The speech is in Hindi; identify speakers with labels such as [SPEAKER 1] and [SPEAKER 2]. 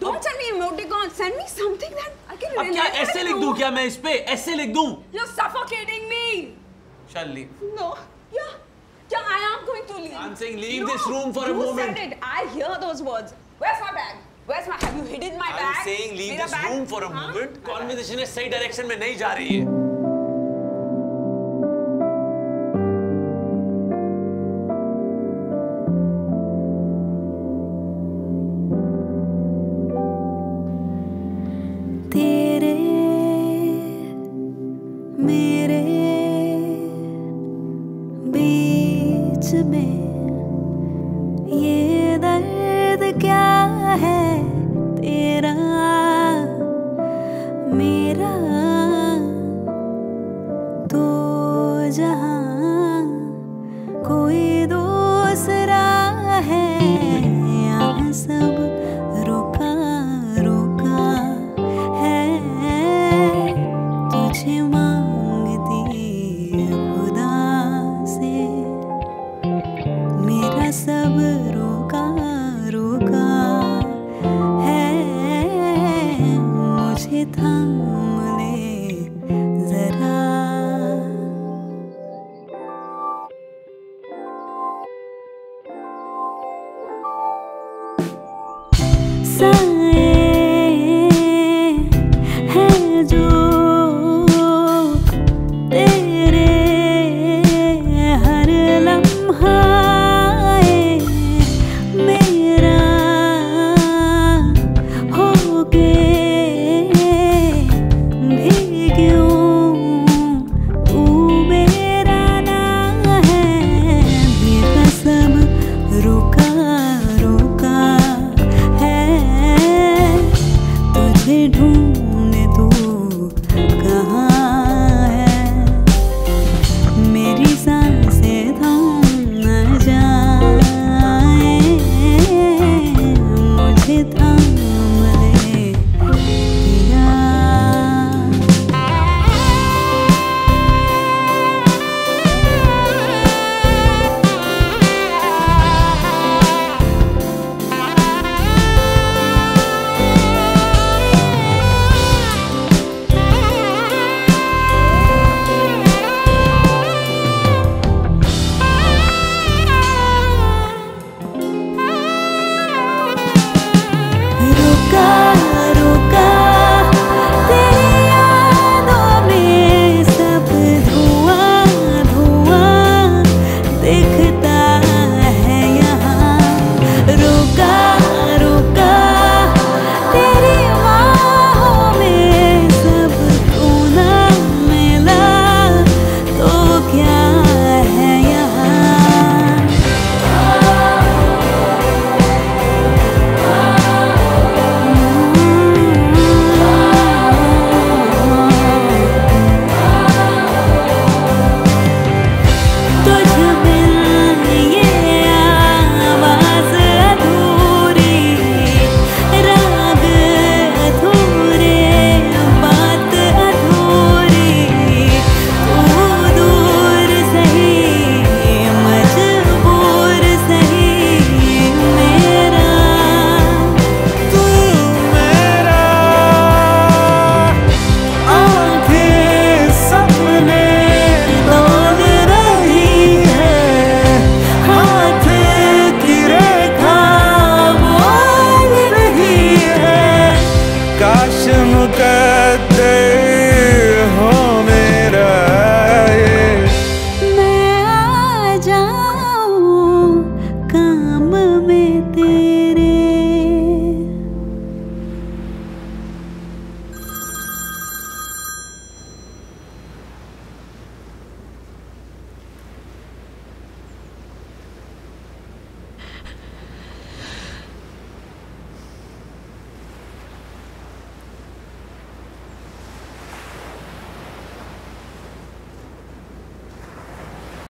[SPEAKER 1] Don't send me emoticons. Send me something that I can
[SPEAKER 2] अब
[SPEAKER 1] relate
[SPEAKER 2] क्या ऐसे लिख दूँ क्या मैं इस पे ऐसे लिख दूँ
[SPEAKER 1] You're suffocating me.
[SPEAKER 2] Shall leave.
[SPEAKER 1] No. Yeah. Yeah, I am going to leave.
[SPEAKER 2] I'm saying leave
[SPEAKER 1] no,
[SPEAKER 2] this room for a moment.
[SPEAKER 1] you said it. I hear those words. Where's my bag? Where's my? Have you hidden my
[SPEAKER 2] I'm
[SPEAKER 1] bag?
[SPEAKER 2] I'm saying leave
[SPEAKER 1] Mera
[SPEAKER 2] this
[SPEAKER 1] bag?
[SPEAKER 2] room for a
[SPEAKER 1] huh?
[SPEAKER 2] moment. Conversation is सही direction में नहीं जा रही है.
[SPEAKER 3] तो जहाँ कोई दूसरा है, यहाँ सब रुका रुका है। तुझे मांगती खुदा से। मेरा सब रुका रुका है। मुझे थाम सा décrit.